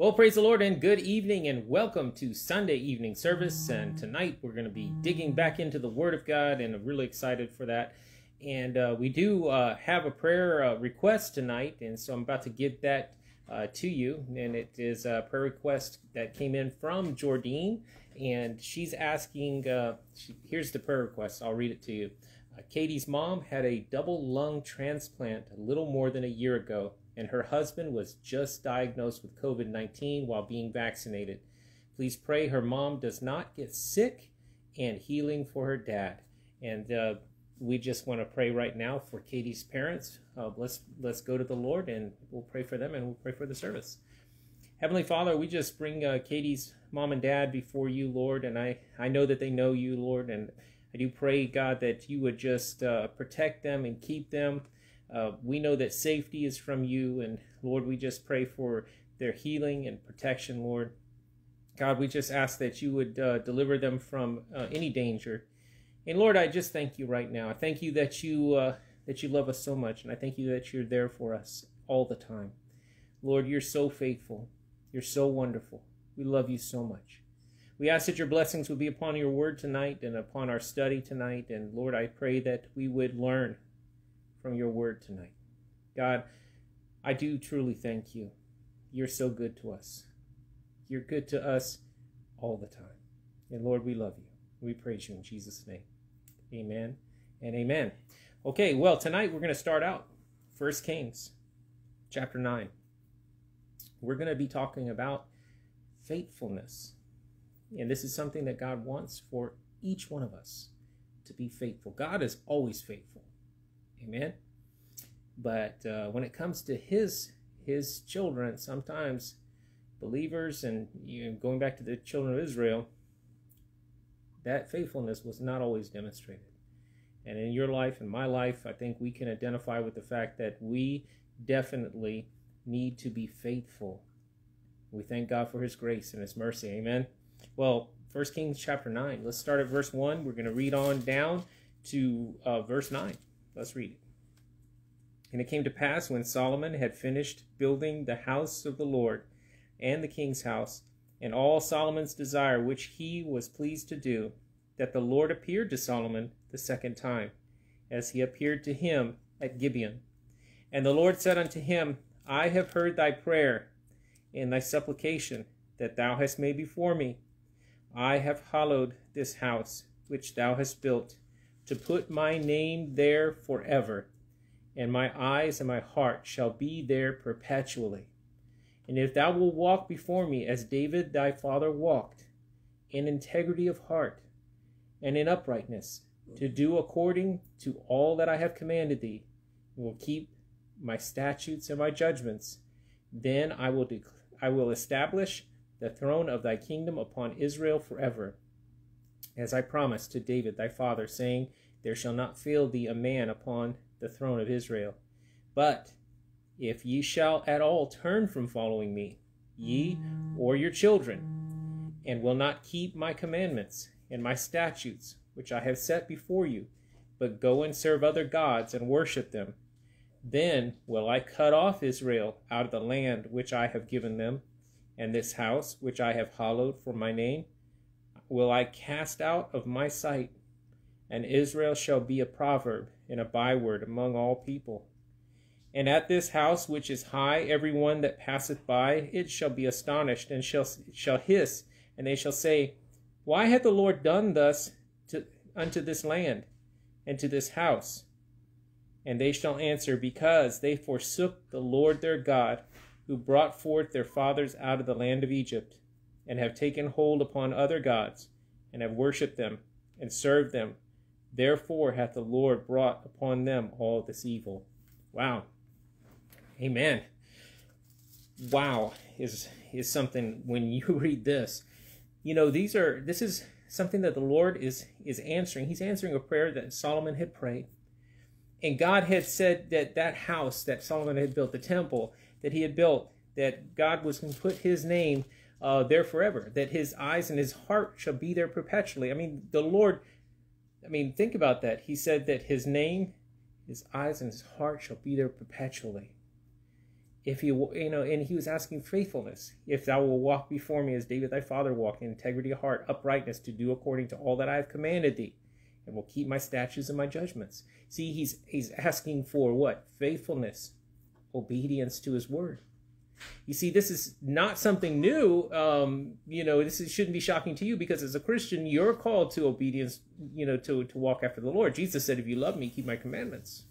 Well, praise the Lord and good evening and welcome to Sunday evening service. And tonight we're going to be digging back into the Word of God and I'm really excited for that. And uh, we do uh, have a prayer uh, request tonight, and so I'm about to give that uh, to you. And it is a prayer request that came in from Jordine, and she's asking. Uh, she, here's the prayer request. I'll read it to you. Uh, Katie's mom had a double lung transplant a little more than a year ago and her husband was just diagnosed with COVID 19 while being vaccinated. Please pray her mom does not get sick and healing for her dad. And uh, we just want to pray right now for Katie's parents. Uh, let's let's go to the Lord and we'll pray for them and we'll pray for the service. Heavenly Father, we just bring uh, Katie's mom and dad before you, Lord, and I I know that they know you, Lord, and I do pray God that you would just uh, protect them and keep them. Uh, we know that safety is from you, and Lord, we just pray for their healing and protection, Lord. God, we just ask that you would uh, deliver them from uh, any danger. And Lord, I just thank you right now. I thank you that you uh, that you love us so much, and I thank you that you're there for us all the time. Lord, you're so faithful. You're so wonderful. We love you so much. We ask that your blessings would be upon your word tonight and upon our study tonight. And Lord, I pray that we would learn from your word tonight. God, I do truly thank you. You're so good to us. You're good to us all the time. And Lord, we love you. We praise you in Jesus' name. Amen and amen. Okay, well, tonight we're going to start out First Kings chapter 9. We're going to be talking about faithfulness. And this is something that God wants for each one of us to be faithful. God is always faithful. Amen. But uh, when it comes to his his children, sometimes believers and you know, going back to the children of Israel, that faithfulness was not always demonstrated. And in your life and my life, I think we can identify with the fact that we definitely need to be faithful. We thank God for his grace and his mercy. Amen. Well, First Kings chapter 9. Let's start at verse 1. We're going to read on down to uh, verse 9. Let's read it. And it came to pass when Solomon had finished building the house of the Lord and the king's house, and all Solomon's desire which he was pleased to do, that the Lord appeared to Solomon the second time, as he appeared to him at Gibeon. And the Lord said unto him, I have heard thy prayer and thy supplication that thou hast made before me. I have hallowed this house which thou hast built, to put my name there forever, and my eyes and my heart shall be there perpetually. And if thou wilt walk before me as David thy father walked, in integrity of heart and in uprightness, to do according to all that I have commanded thee, and will keep my statutes and my judgments, then I will I will establish the throne of thy kingdom upon Israel forever, as I promised to David thy father, saying, There shall not fail thee a man upon the throne of Israel. But if ye shall at all turn from following me, ye or your children, and will not keep my commandments and my statutes, which I have set before you, but go and serve other gods and worship them, then will I cut off Israel out of the land which I have given them, and this house which I have hallowed for my name will I cast out of my sight, and Israel shall be a proverb and a byword among all people. And at this house which is high, every one that passeth by it shall be astonished, and shall shall hiss, and they shall say, Why hath the Lord done thus to, unto this land and to this house? And they shall answer, Because they forsook the Lord their God, who brought forth their fathers out of the land of Egypt and have taken hold upon other gods, and have worshipped them, and served them. Therefore hath the Lord brought upon them all this evil. Wow. Amen. Wow is is something when you read this. You know, these are this is something that the Lord is is answering. He's answering a prayer that Solomon had prayed. And God had said that that house that Solomon had built, the temple that he had built, that God was going to put his name uh, there forever, that his eyes and his heart shall be there perpetually. I mean, the Lord, I mean, think about that. He said that his name, his eyes, and his heart shall be there perpetually. if you you know and he was asking faithfulness if thou will walk before me as david thy father walked in integrity of heart uprightness to do according to all that i have commanded thee and will keep my statutes and my judgments see he's he's asking for what faithfulness obedience to his word you see this is not something new um you know this is, shouldn't be shocking to you because as a christian you're called to obedience you know to to walk after the lord jesus said if you love me keep my commandments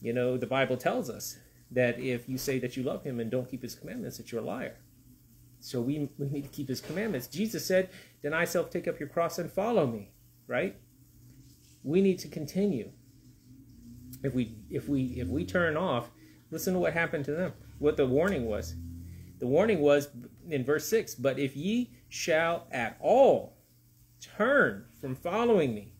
you know the bible tells us that if you say that you love him and don't keep his commandments, that you're a liar. So we, we need to keep his commandments. Jesus said, Deny self, take up your cross, and follow me. Right? We need to continue. If we if we if we turn off, listen to what happened to them. What the warning was. The warning was in verse 6, but if ye shall at all turn from following me,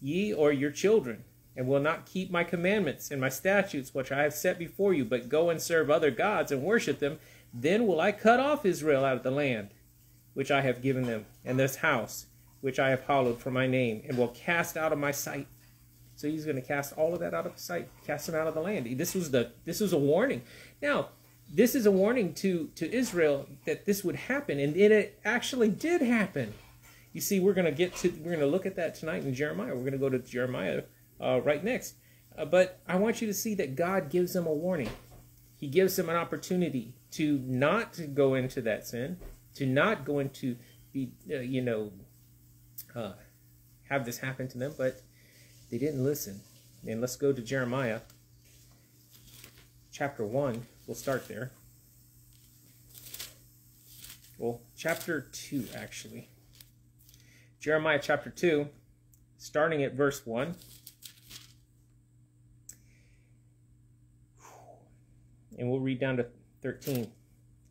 ye or your children, and will not keep my commandments and my statutes which I have set before you, but go and serve other gods and worship them, then will I cut off Israel out of the land which I have given them, and this house which I have hallowed for my name, and will cast out of my sight. So he's going to cast all of that out of sight, cast them out of the land. This was the this was a warning. Now, this is a warning to to Israel that this would happen, and it actually did happen. You see, we're going to get to we're going to look at that tonight in Jeremiah. We're going to go to Jeremiah uh, right next. Uh, but I want you to see that God gives them a warning. He gives them an opportunity to not go into that sin, to not go into be, uh, you know, uh, have this happen to them, but they didn't listen. And let's go to Jeremiah chapter 1. We'll start there. Well, chapter 2, actually. Jeremiah chapter 2, starting at verse 1. and we'll read down to 13.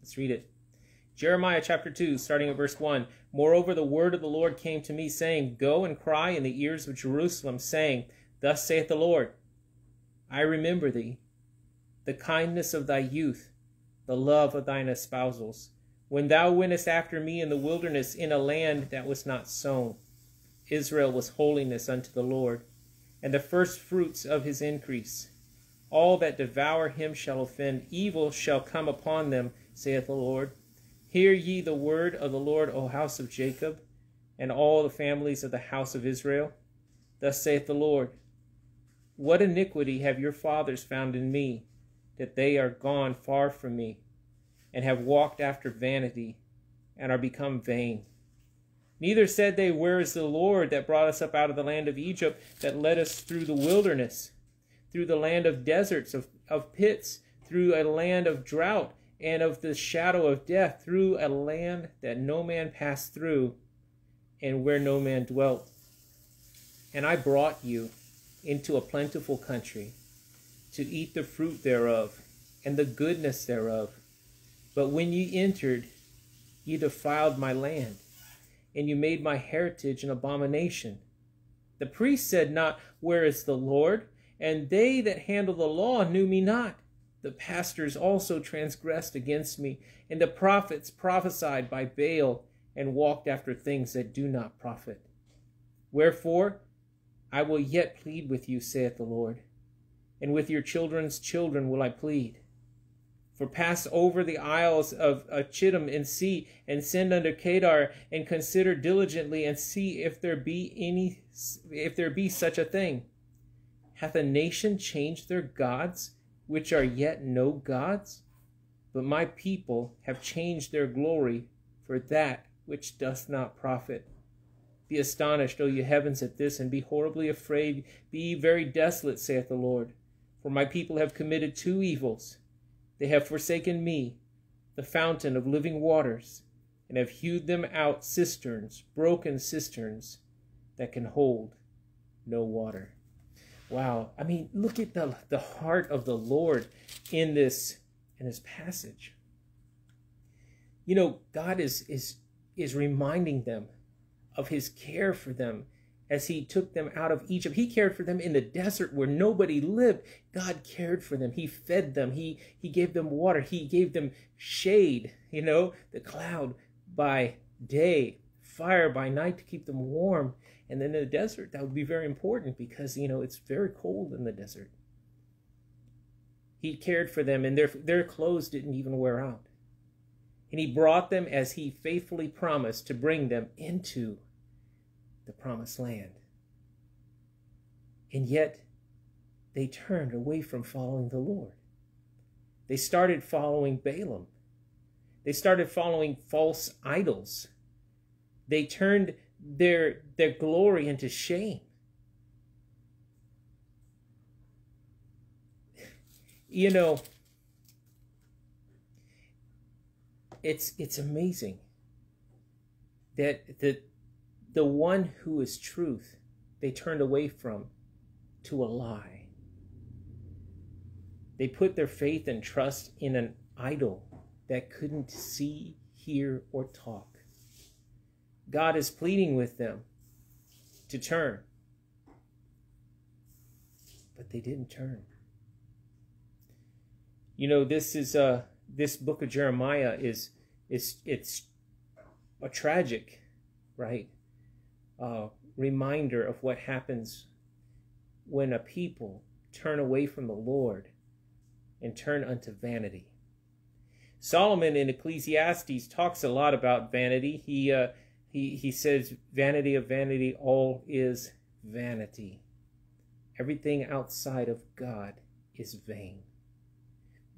Let's read it. Jeremiah chapter 2, starting at verse 1. Moreover, the word of the Lord came to me, saying, Go and cry in the ears of Jerusalem, saying, Thus saith the Lord, I remember thee, the kindness of thy youth, the love of thine espousals, when thou wentest after me in the wilderness in a land that was not sown. Israel was holiness unto the Lord, and the first fruits of his increase. All that devour him shall offend. Evil shall come upon them, saith the Lord. Hear ye the word of the Lord, O house of Jacob, and all the families of the house of Israel. Thus saith the Lord What iniquity have your fathers found in me, that they are gone far from me, and have walked after vanity, and are become vain? Neither said they, Where is the Lord that brought us up out of the land of Egypt, that led us through the wilderness? through the land of deserts, of, of pits, through a land of drought and of the shadow of death, through a land that no man passed through and where no man dwelt. And I brought you into a plentiful country to eat the fruit thereof and the goodness thereof. But when ye entered, ye defiled my land, and you made my heritage an abomination. The priest said not, Where is the Lord? And they that handle the law knew me not. The pastors also transgressed against me, and the prophets prophesied by Baal, and walked after things that do not profit. Wherefore, I will yet plead with you, saith the Lord, and with your children's children will I plead. For pass over the isles of uh, Chittim and see, and send unto Kedar, and consider diligently, and see if there be any, if there be such a thing Hath a nation changed their gods, which are yet no gods? But my people have changed their glory for that which doth not profit. Be astonished, O ye heavens, at this, and be horribly afraid. Be ye very desolate, saith the Lord. For my people have committed two evils. They have forsaken me, the fountain of living waters, and have hewed them out cisterns, broken cisterns, that can hold no water. Wow. I mean, look at the, the heart of the Lord in this in this passage. You know, God is is is reminding them of his care for them as he took them out of Egypt. He cared for them in the desert where nobody lived. God cared for them. He fed them. He he gave them water. He gave them shade, you know, the cloud by day, fire by night to keep them warm. And then in the desert, that would be very important because, you know, it's very cold in the desert. He cared for them, and their, their clothes didn't even wear out. And he brought them as he faithfully promised to bring them into the promised land. And yet, they turned away from following the Lord. They started following Balaam. They started following false idols. They turned their, their glory into shame. You know, it's it's amazing that the the one who is truth they turned away from to a lie. They put their faith and trust in an idol that couldn't see, hear, or talk. God is pleading with them to turn. But they didn't turn. You know, this is uh this book of Jeremiah is is it's a tragic, right? Uh, reminder of what happens when a people turn away from the Lord and turn unto vanity. Solomon in Ecclesiastes talks a lot about vanity. He uh, he he says, "Vanity of vanity, all is vanity. Everything outside of God is vain."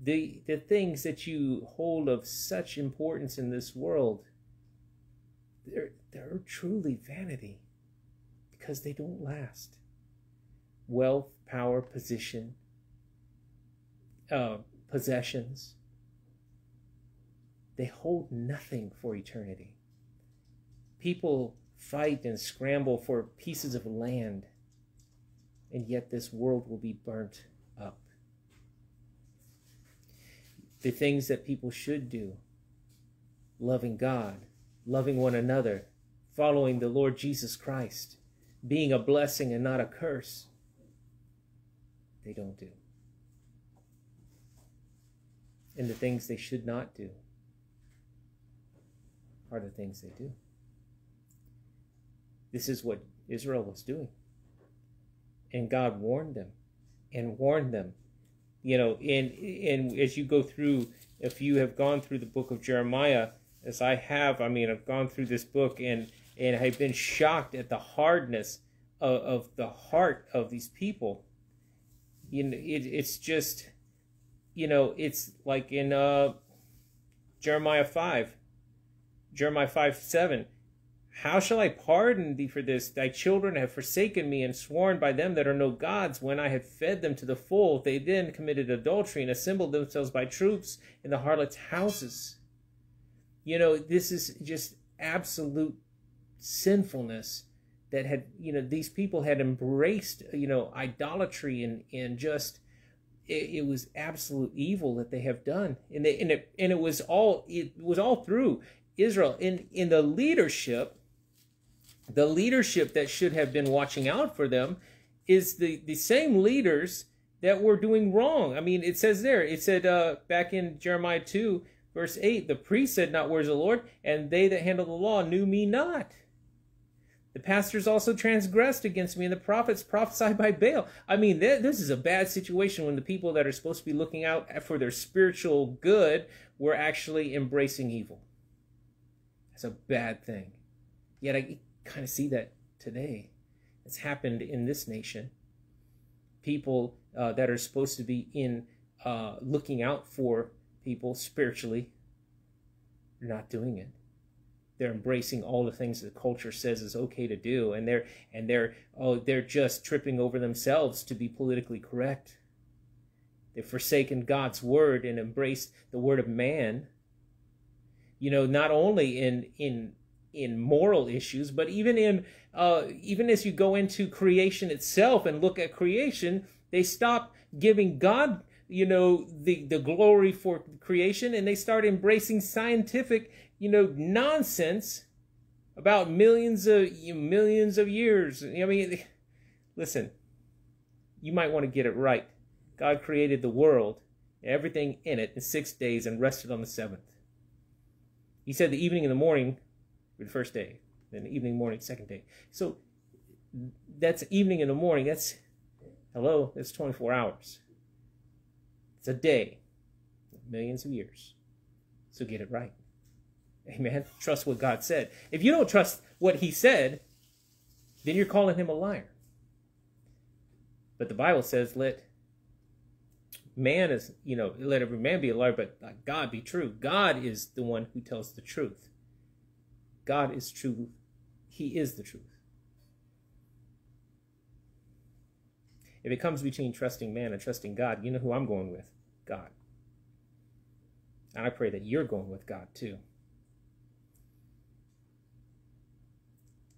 The the things that you hold of such importance in this world, they're they're truly vanity because they don't last. Wealth, power, position, uh, possessions, they hold nothing for eternity. People fight and scramble for pieces of land, and yet this world will be burnt up. The things that people should do loving God, loving one another, following the Lord Jesus Christ, being a blessing and not a curse, they don't do. And the things they should not do are the things they do. This is what Israel was doing. And God warned them and warned them. You know, and, and as you go through, if you have gone through the book of Jeremiah, as I have, I mean, I've gone through this book and, and I've been shocked at the hardness of, of the heart of these people. You know, it, it's just, you know, it's like in uh, Jeremiah 5 Jeremiah 5 7. How shall I pardon thee for this? Thy children have forsaken me and sworn by them that are no gods. When I had fed them to the full, they then committed adultery and assembled themselves by troops in the harlots' houses. You know, this is just absolute sinfulness that had, you know, these people had embraced, you know, idolatry and, and just, it, it was absolute evil that they have done. And, they, and, it, and it was all, it was all through Israel. In, in the leadership, the leadership that should have been watching out for them is the, the same leaders that were doing wrong. I mean, it says there, it said uh, back in Jeremiah 2, verse 8, the priest said, Not where's the Lord? And they that handle the law knew me not. The pastors also transgressed against me, and the prophets prophesied by Baal. I mean, th- this is a bad situation when the people that are supposed to be looking out for their spiritual good were actually embracing evil. That's a bad thing. Yet I kind of see that today. It's happened in this nation. People uh, that are supposed to be in uh, looking out for people spiritually, are not doing it. They're embracing all the things that culture says is okay to do, and they're and they're oh they're just tripping over themselves to be politically correct. They've forsaken God's word and embraced the word of man you know not only in in in moral issues but even in uh, even as you go into creation itself and look at creation they stop giving god you know the the glory for creation and they start embracing scientific you know nonsense about millions of millions of years i mean listen you might want to get it right god created the world everything in it in six days and rested on the seventh he said the evening and the morning the first day, then the evening, morning, second day. So that's evening and the morning. That's hello. That's 24 hours. A day, millions of years. So get it right. Amen. Trust what God said. If you don't trust what He said, then you're calling Him a liar. But the Bible says, let man is, you know, let every man be a liar, but God be true. God is the one who tells the truth. God is true. He is the truth. If it comes between trusting man and trusting God, you know who I'm going with? God. And I pray that you're going with God too.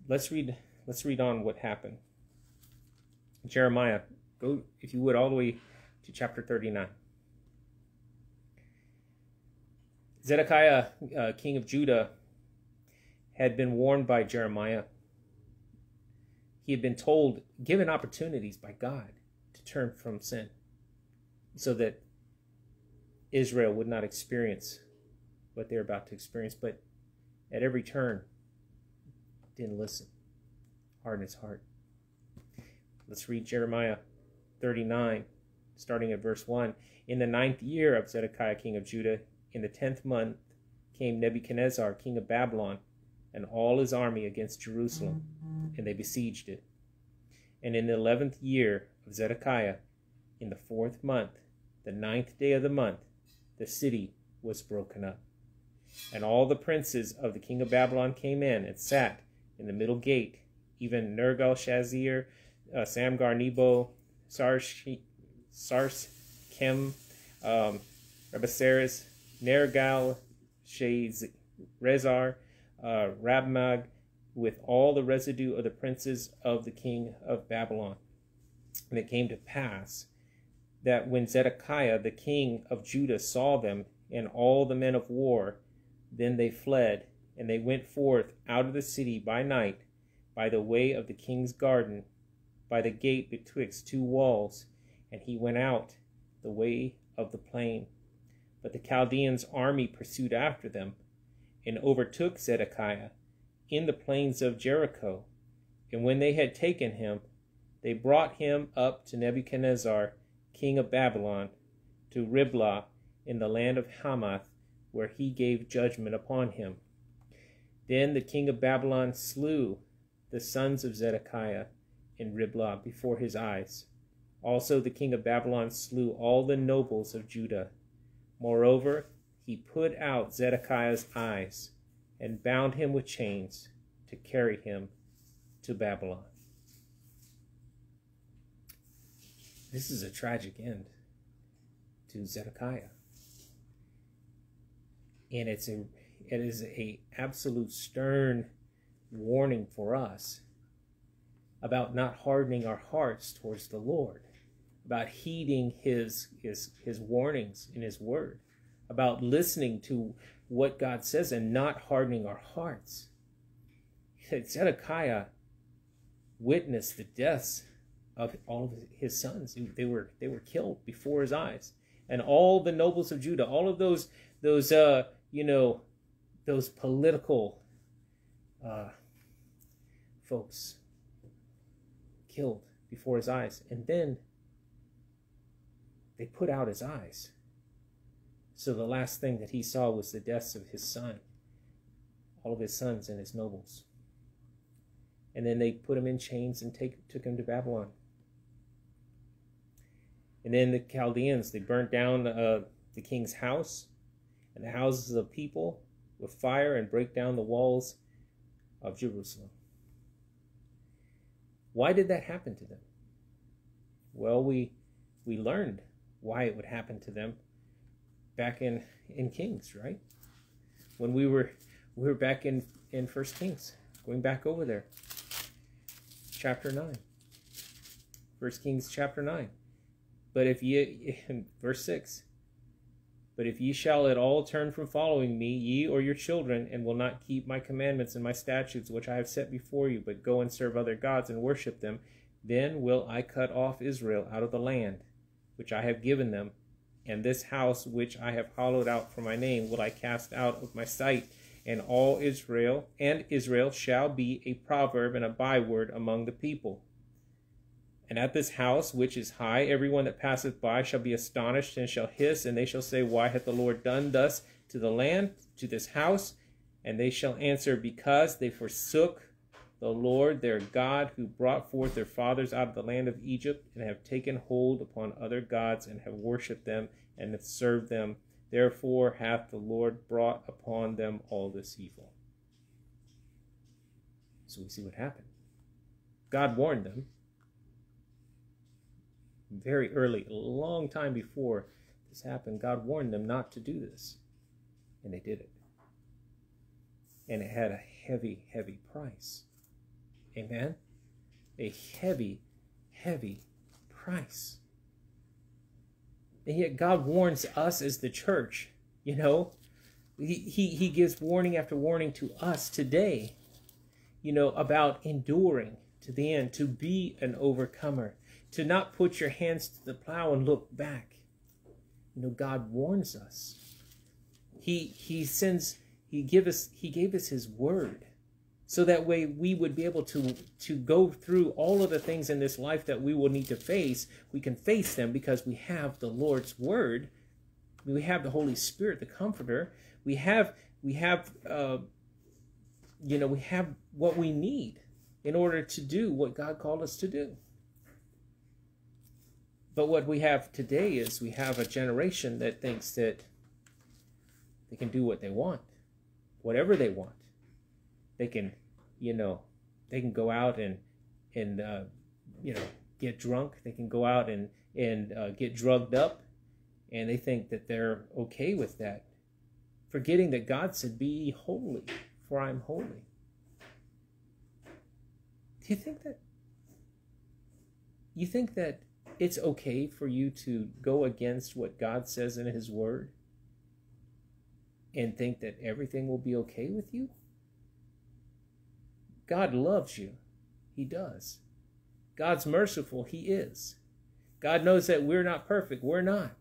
Let's read let's read on what happened. Jeremiah, go if you would all the way to chapter 39. Zedekiah, uh, king of Judah, had been warned by Jeremiah. He had been told, given opportunities by God to turn from sin so that Israel would not experience what they're about to experience. But at every turn, didn't listen, hardened his heart. Let's read Jeremiah 39, starting at verse 1. In the ninth year of Zedekiah, king of Judah, in the tenth month, came Nebuchadnezzar, king of Babylon, and all his army against Jerusalem, and they besieged it. And in the eleventh year of Zedekiah, in the fourth month, the ninth day of the month, the city was broken up. And all the princes of the king of Babylon came in and sat in the middle gate, even Nergal Shazir, uh, Samgar Nebo, Sarsh, Sarschem, um, Nergal, Rezar, uh, Rabmag, with all the residue of the princes of the king of Babylon. And it came to pass that when Zedekiah the king of Judah saw them and all the men of war, then they fled, and they went forth out of the city by night by the way of the king's garden, by the gate betwixt two walls, and he went out the way of the plain. But the Chaldeans' army pursued after them, and overtook Zedekiah in the plains of Jericho. And when they had taken him, they brought him up to Nebuchadnezzar, king of Babylon, to Riblah in the land of Hamath, where he gave judgment upon him. Then the king of Babylon slew the sons of Zedekiah in Riblah before his eyes. Also the king of Babylon slew all the nobles of Judah. Moreover, he put out Zedekiah's eyes and bound him with chains to carry him to Babylon. This is a tragic end to Zedekiah. And it's a it is a absolute stern warning for us about not hardening our hearts towards the Lord, about heeding his his his warnings in his word, about listening to what God says and not hardening our hearts. Zedekiah witnessed the deaths of all of his sons. They were they were killed before his eyes, and all the nobles of Judah, all of those those uh you know those political uh, folks killed before his eyes, and then they put out his eyes. So the last thing that he saw was the deaths of his son, all of his sons and his nobles. And then they put him in chains and take, took him to Babylon. And then the Chaldeans, they burnt down uh, the king's house and the houses of people with fire and break down the walls of Jerusalem. Why did that happen to them? Well, we we learned why it would happen to them back in in Kings, right? When we were we were back in in First Kings, going back over there, chapter nine. First Kings chapter nine. But if ye verse six, but if ye shall at all turn from following me, ye or your children, and will not keep my commandments and my statutes which I have set before you, but go and serve other gods and worship them, then will I cut off Israel out of the land which I have given them, and this house which I have hollowed out for my name will I cast out of my sight, and all Israel and Israel shall be a proverb and a byword among the people. And at this house which is high, everyone that passeth by shall be astonished and shall hiss, and they shall say, Why hath the Lord done thus to the land, to this house? And they shall answer, Because they forsook the Lord their God, who brought forth their fathers out of the land of Egypt, and have taken hold upon other gods, and have worshipped them, and have served them. Therefore hath the Lord brought upon them all this evil. So we see what happened. God warned them very early, a long time before this happened, God warned them not to do this. And they did it. And it had a heavy, heavy price. Amen? A heavy, heavy price. And yet God warns us as the church, you know, he, he, he gives warning after warning to us today, you know, about enduring to the end, to be an overcomer, to not put your hands to the plow and look back. You know, God warns us. He he sends he give us he gave us his word so that way we would be able to to go through all of the things in this life that we will need to face we can face them because we have the lord's word we have the holy spirit the comforter we have we have uh, you know we have what we need in order to do what god called us to do but what we have today is we have a generation that thinks that they can do what they want, whatever they want. They can, you know, they can go out and and uh, you know get drunk. They can go out and and uh, get drugged up, and they think that they're okay with that, forgetting that God said, "Be holy, for I'm holy." Do you think that? You think that it's okay for you to go against what God says in His Word and think that everything will be okay with you? God loves you. He does. God's merciful. He is. God knows that we're not perfect. We're not.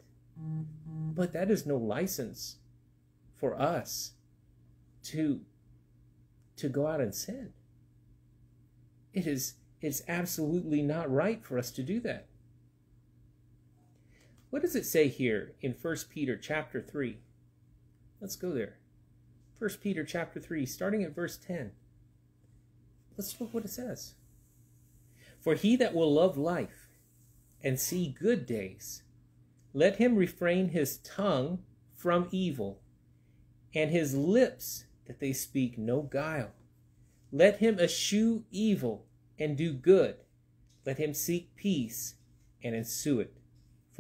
But that is no license for us to to go out and sin. It is it's absolutely not right for us to do that. What does it say here in 1 Peter chapter 3? Let's go there. 1 Peter chapter 3, starting at verse 10. Let's look what it says. For he that will love life and see good days, let him refrain his tongue from evil, and his lips that they speak no guile. Let him eschew evil and do good. Let him seek peace and ensue it.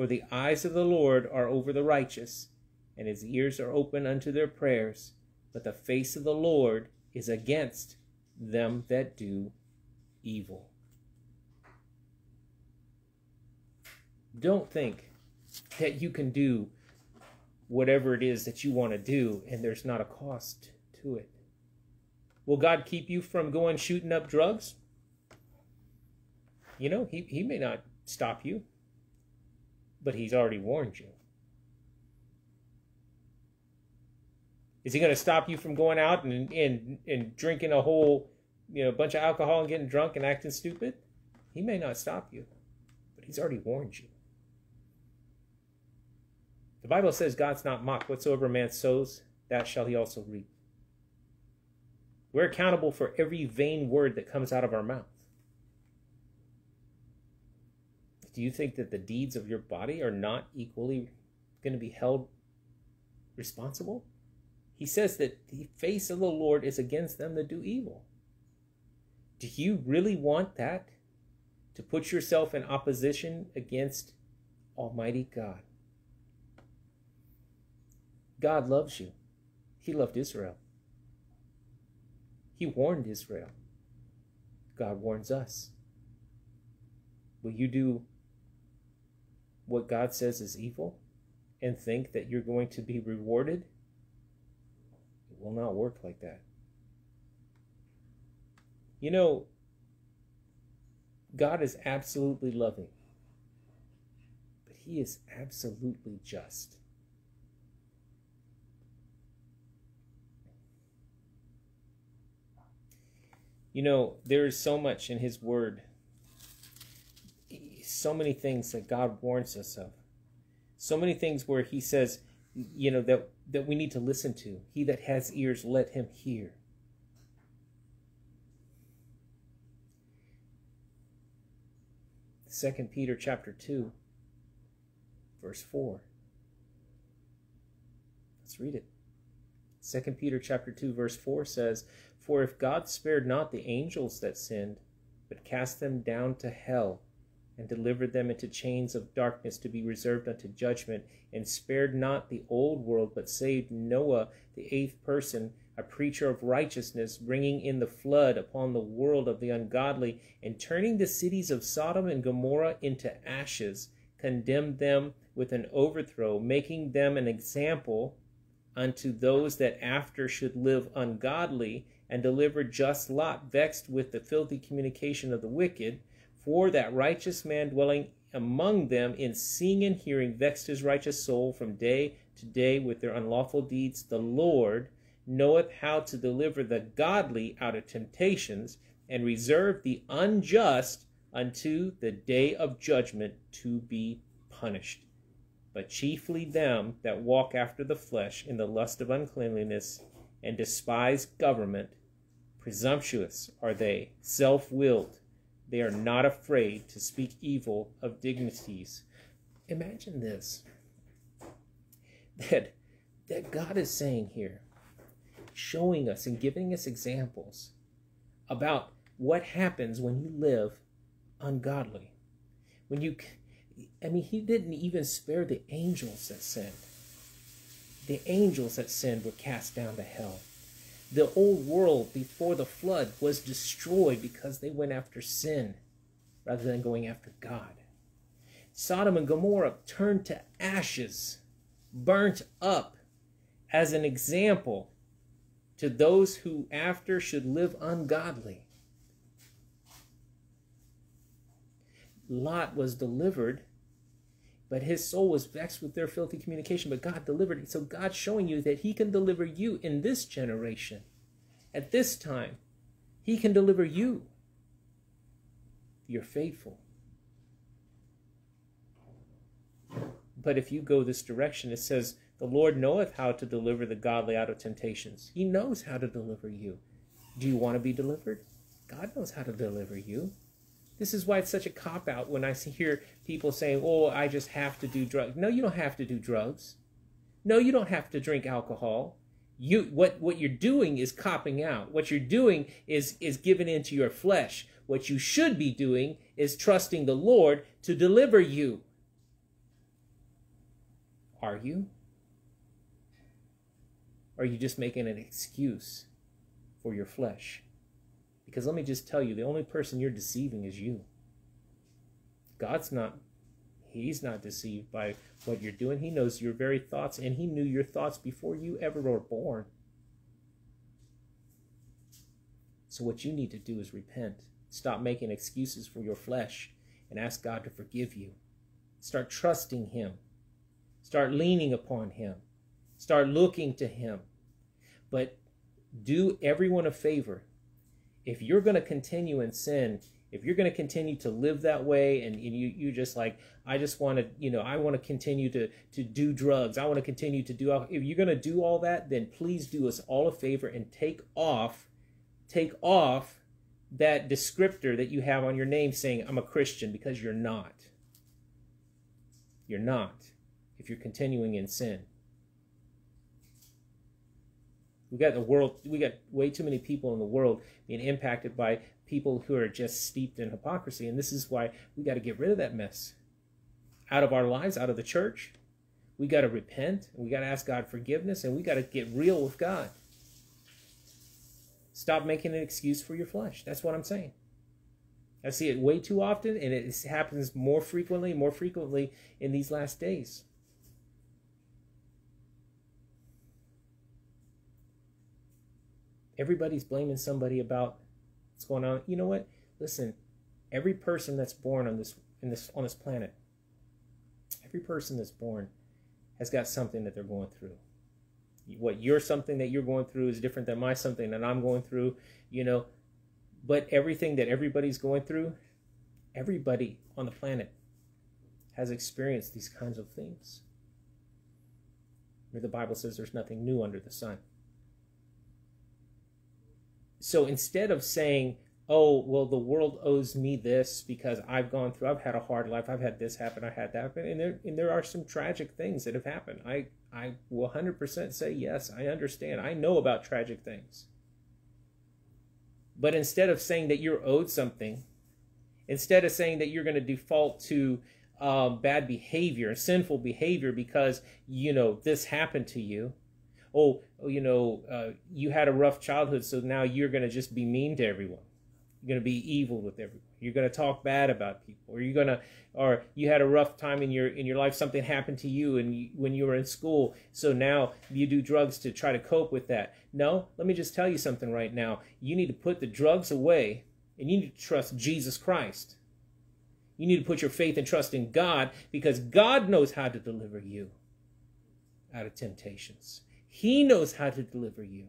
For the eyes of the Lord are over the righteous, and his ears are open unto their prayers, but the face of the Lord is against them that do evil. Don't think that you can do whatever it is that you want to do and there's not a cost to it. Will God keep you from going shooting up drugs? You know, he, he may not stop you but he's already warned you. Is he going to stop you from going out and, and, and drinking a whole you know bunch of alcohol and getting drunk and acting stupid? He may not stop you, but he's already warned you. The Bible says God's not mocked. Whatsoever man sows, that shall he also reap. We're accountable for every vain word that comes out of our mouth. Do you think that the deeds of your body are not equally going to be held responsible? He says that the face of the Lord is against them that do evil. Do you really want that? To put yourself in opposition against Almighty God? God loves you. He loved Israel. He warned Israel. God warns us. Will you do what God says is evil and think that you're going to be rewarded, it will not work like that. You know, God is absolutely loving, but He is absolutely just. You know, there is so much in His Word so many things that God warns us of. So many things where he says, you know, that, that we need to listen to. He that has ears, let him hear. Second Peter chapter 2, verse 4. Let's read it. Second Peter chapter 2, verse 4 says, For if God spared not the angels that sinned, but cast them down to hell, and delivered them into chains of darkness to be reserved unto judgment, and spared not the old world, but saved Noah, the eighth person, a preacher of righteousness, bringing in the flood upon the world of the ungodly, and turning the cities of Sodom and Gomorrah into ashes, condemned them with an overthrow, making them an example unto those that after should live ungodly, and delivered just Lot, vexed with the filthy communication of the wicked. For that righteous man dwelling among them in seeing and hearing vexed his righteous soul from day to day with their unlawful deeds. The Lord knoweth how to deliver the godly out of temptations, and reserve the unjust unto the day of judgment to be punished. But chiefly them that walk after the flesh in the lust of uncleanliness and despise government Presumptuous are they, self willed. They are not afraid to speak evil of dignities. Imagine this that, that God is saying here, showing us and giving us examples about what happens when you live ungodly. When you, I mean, He didn't even spare the angels that sinned. The angels that sinned were cast down to hell. The old world before the flood was destroyed because they went after sin rather than going after God. Sodom and Gomorrah turned to ashes, burnt up as an example to those who after should live ungodly. Lot was delivered but his soul was vexed with their filthy communication, but God delivered it. So God's showing you that he can deliver you in this generation. At this time, he can deliver you. You're faithful. But if you go this direction, it says, The Lord knoweth how to deliver the godly out of temptations. He knows how to deliver you. Do you want to be delivered? God knows how to deliver you. This is why it's such a cop out when I hear people saying, "Oh, I just have to do drugs." No, you don't have to do drugs. No, you don't have to drink alcohol. You what what you're doing is copping out. What you're doing is is giving into your flesh. What you should be doing is trusting the Lord to deliver you. Are you? Or are you just making an excuse for your flesh? Because let me just tell you, the only person you're deceiving is you. God's not, He's not deceived by what you're doing. He knows your very thoughts, and He knew your thoughts before you ever were born. So, what you need to do is repent. Stop making excuses for your flesh and ask God to forgive you. Start trusting Him. Start leaning upon Him. Start looking to Him. But do everyone a favor if you're going to continue in sin, if you're going to continue to live that way and, you you just like I just want to you know I want to continue to to do drugs I want to continue to do all if you're going to do all that then please do us all a favor and take off take off that descriptor that you have on your name saying I'm a Christian because you're not. You're not if you're continuing in sin we got the world. We got way too many people in the world being impacted by people who are just steeped in hypocrisy, and this is why we got to get rid of that mess out of our lives, out of the church. We got to repent, we got to ask God forgiveness, and we got to get real with God. Stop making an excuse for your flesh. That's what I'm saying. I see it way too often, and it happens more frequently, more frequently in these last days. Everybody's blaming somebody about what's going on. You know what? Listen, every person that's born on this in this on this planet, every person that's born has got something that they're going through. What you're something that you're going through is different than my something that I'm going through, you know. But everything that everybody's going through, everybody on the planet has experienced these kinds of things. Where the Bible says there's nothing new under the sun. So instead of saying, oh, well, the world owes me this because I've gone through, I've had a hard life, I've had this happen, I had that happen, and there, and there are some tragic things that have happened. I, I will 100% say, yes, I understand. I know about tragic things. But instead of saying that you're owed something, instead of saying that you're going to default to um, bad behavior, sinful behavior because, you know, this happened to you, oh, you know, uh, you had a rough childhood, so now you're going to just be mean to everyone you're going to be evil with everyone. You're going to talk bad about people, or you're going to, or you had a rough time in your in your life. Something happened to you, and you, when you were in school, so now you do drugs to try to cope with that. No, let me just tell you something right now. You need to put the drugs away, and you need to trust Jesus Christ. You need to put your faith and trust in God because God knows how to deliver you out of temptations. He knows how to deliver you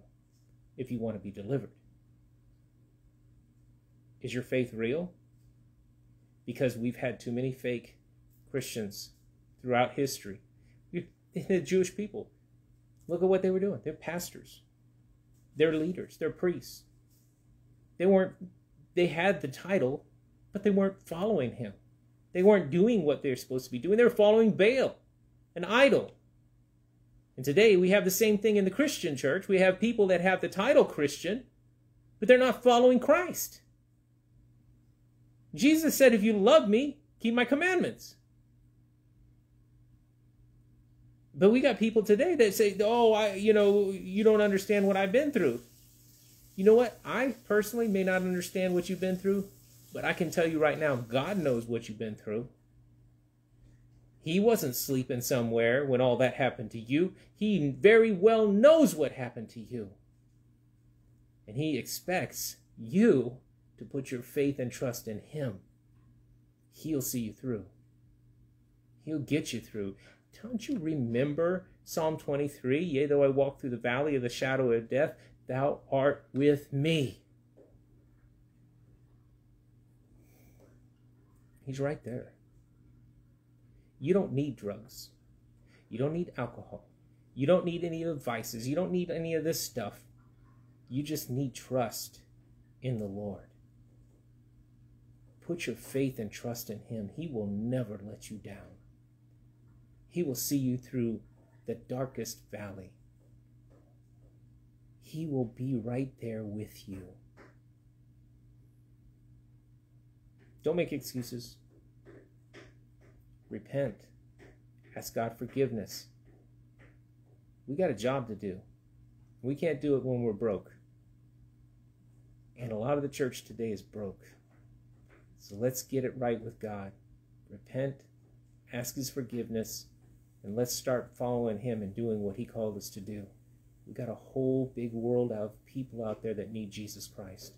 if you want to be delivered. Is your faith real? Because we've had too many fake Christians throughout history. The Jewish people, look at what they were doing. They're pastors, they're leaders, they're priests. They weren't, they had the title, but they weren't following him. They weren't doing what they're supposed to be doing. They were following Baal, an idol. And today we have the same thing in the Christian church. We have people that have the title Christian, but they're not following Christ. Jesus said, If you love me, keep my commandments. But we got people today that say, Oh, I, you know, you don't understand what I've been through. You know what? I personally may not understand what you've been through, but I can tell you right now, God knows what you've been through. He wasn't sleeping somewhere when all that happened to you. He very well knows what happened to you. And he expects you to put your faith and trust in Him, He'll see you through. He'll get you through. Don't you remember Psalm 23? Yea, though I walk through the valley of the shadow of death, thou art with me. He's right there. You don't need drugs. You don't need alcohol. You don't need any of the vices. You don't need any of this stuff. You just need trust in the Lord. Put your faith and trust in Him. He will never let you down. He will see you through the darkest valley. He will be right there with you. Don't make excuses. Repent. Ask God forgiveness. We got a job to do. We can't do it when we're broke. And a lot of the church today is broke. So let's get it right with God. Repent, ask His forgiveness, and let's start following Him and doing what He called us to do. We've got a whole big world of people out there that need Jesus Christ.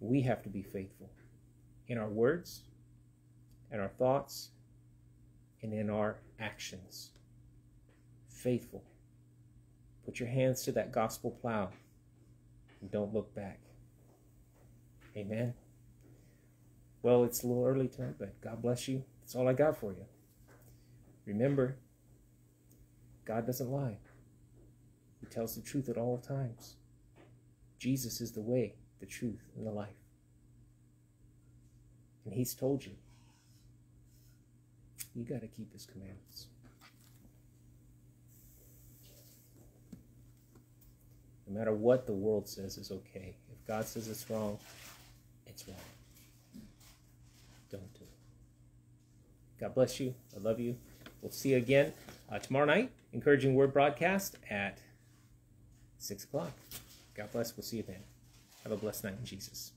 We have to be faithful in our words, in our thoughts, and in our actions. Faithful. Put your hands to that gospel plow and don't look back. Amen. Well, it's a little early tonight, but God bless you. That's all I got for you. Remember, God doesn't lie. He tells the truth at all times. Jesus is the way, the truth, and the life. And He's told you. You got to keep His commandments. No matter what the world says is okay, if God says it's wrong, it's wrong. Don't do it. God bless you. I love you. We'll see you again uh, tomorrow night. Encouraging Word broadcast at 6 o'clock. God bless. We'll see you then. Have a blessed night in Jesus.